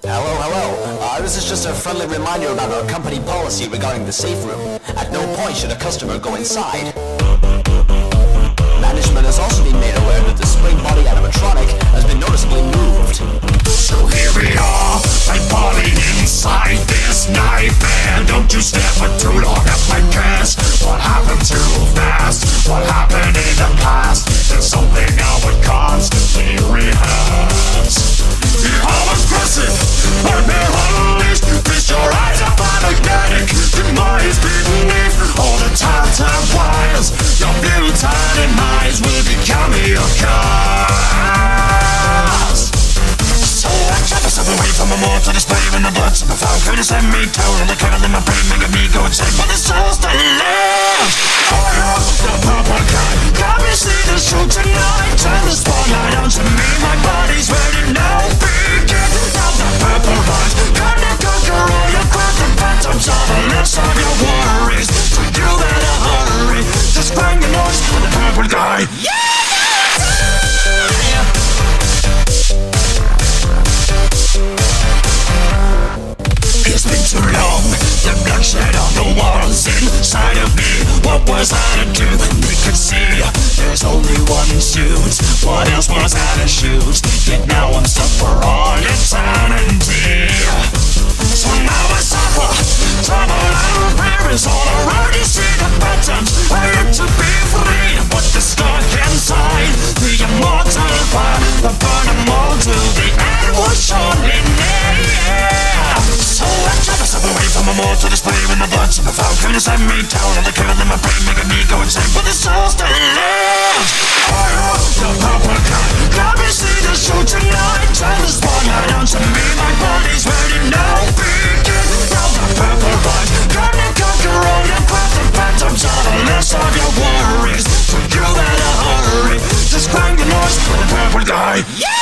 Hello, hello. Uh, this is just a friendly reminder about our company policy regarding the safe room. At no point should a customer go inside. Management has also been made aware that the Spring Bonnie animatronic has been noticeably moved. Blood's in the foul Could send me down and the kernel in my brain Making me go insane But the soul's still Fire up the purple guy. Got me see the show tonight. Turn the spotlight on to me. My body's ready. Now Begin now the purple light Gonna conquer all your crap The phantoms are the less of your worries. So you better hurry. Just bang the noise for the purple guy. Yeah! It's been too long The bloodshed on the walls inside of me What was I to do? We could see There's only one suit What else was I to shoot? Yet now I'm playing with my thoughts and the thought coming inside me Tower of the curl in my brain making me go insane. But the soul still lives I was the purple guy Let me see the show tonight. Turn the spotlight on to me. My body's ready. Now Begin. From the purple light Come and conquer all your breath And phantoms. Are the less of your worries. So you better hurry. Just crank the noise for the purple guy. Yeah!